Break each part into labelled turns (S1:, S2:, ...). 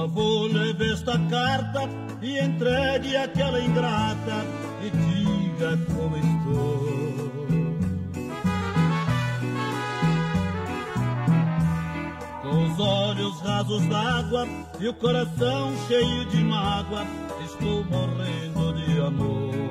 S1: favor, leve esta carta e entregue aquela ingrata e diga como estou. Com os olhos rasos d'água e o coração cheio de mágoa, estou morrendo de amor.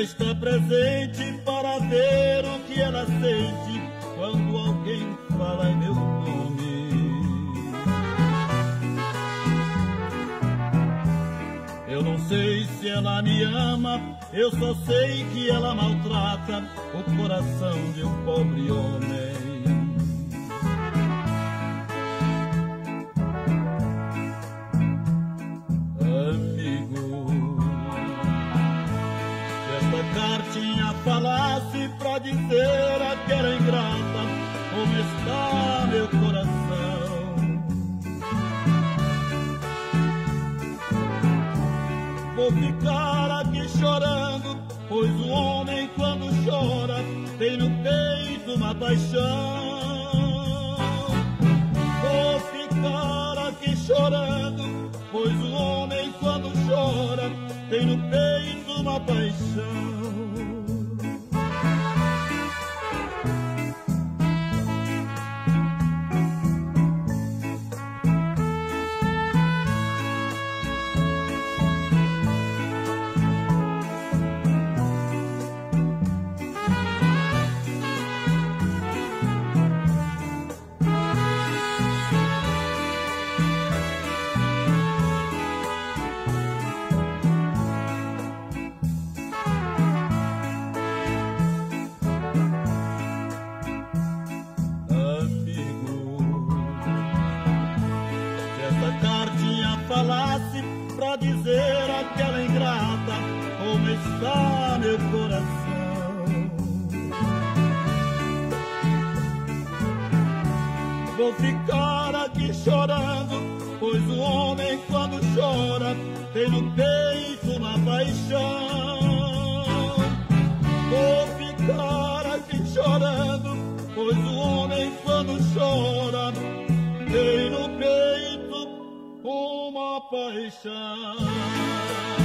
S1: Está presente para ver o que ela sente quando alguém fala em meu nome. Eu não sei se ela me ama, eu só sei que ela maltrata o coração de um pobre homem. Falasse pra dizer aquela ingrata como está meu coração. Vou ficar aqui chorando, pois o homem quando chora tem no peito uma paixão. Vou ficar aqui chorando, pois o homem quando chora tem no peito uma paixão. Está meu coração. Vou ficar aqui chorando, pois o homem quando chora tem no peito uma paixão. Paixão.